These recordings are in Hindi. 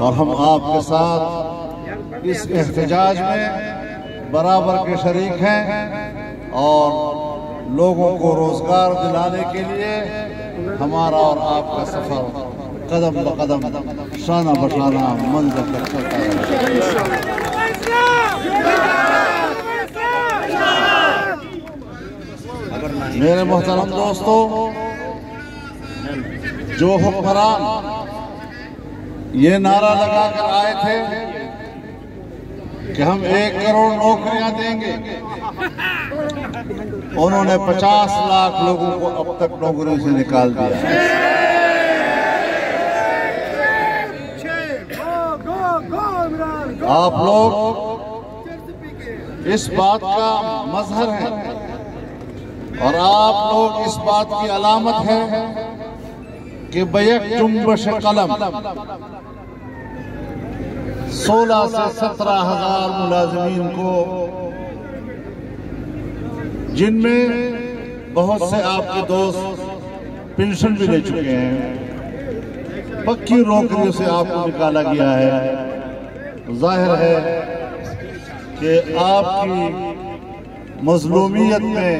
और हम आपके साथ इस एहतजाज में बराबर के शरीक हैं और लोगों को रोज़गार दिलाने के लिए हमारा और आपका सफ़र कदम ब कदम शाना बशाना मंजिल तक चलता रहेगा मेरे मोहतरम दोस्तों, जो हुक्मरान ये नारा लगाकर आए थे कि हम एक करोड़ नौकरियाँ देंगे। उन्होंने 50 लाख लोगों को अब तक नौकरियों से निकाल दिया। आप लोग इस बात का मजहर है और आप लोग इस बात की अलामत है कि बैक जुम्बश कलम। सोलह से सत्रह हज़ार मुलाजमीन को, जिनमें बहुत से आपके दोस्त पेंशन भी ले चुके हैं। पक्की नौकरियों से आपको निकाला गया है। ज़ाहिर है कि आपकी मजलूमियत में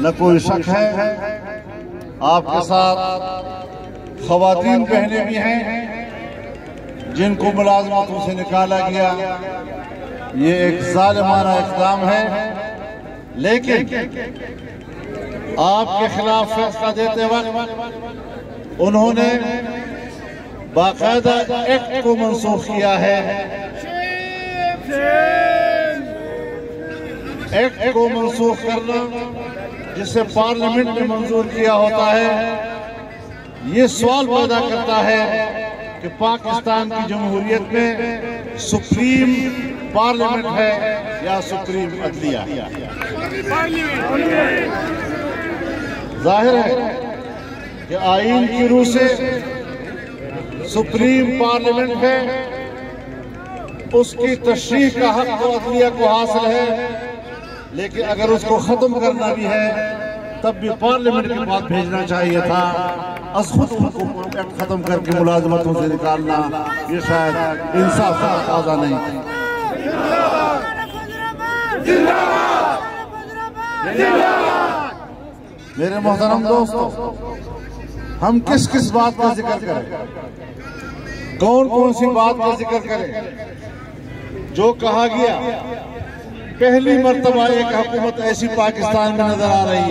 न कोई शक है। आपके साथ खवातीन बहनें भी हैं, जिनको मुलाजमतों से निकाला गया। ये एक जालिमाना इकदाम है। लेकिन आपके खिलाफ फैसला देते वक्त उन्होंने बाकायदा एक्ट को मनसूख किया है। एक्ट को मनसूख करना जिसे पार्लियामेंट में मंजूर किया होता है, ये सवाल पैदा करता है कि पाकिस्तान की जमहूरियत में सुप्रीम पार्लियामेंट है या सुप्रीम अदलिया ज़ाहिर है कि आइन की रूह से सुप्रीम पार्लियामेंट है, उसकी तशरी का हक तो अदलिया को हासिल है लेकिन अगर उसको खत्म करना भी है, तब भी पार्लियामेंट के पास भेजना चाहिए था। खत्म करके मुलाजमतों से निकालना, ये शायद इंसाफ का तकाजा नहीं। मेरे मोहतरम दोस्तों, हम किस किस बात का ज़िक्र करें? कौन कौन सी बात का ज़िक्र करें? जो कहा गया पहली मरतबा एक हुकूमत ऐसी पाकिस्तान में नज़र आ रही है।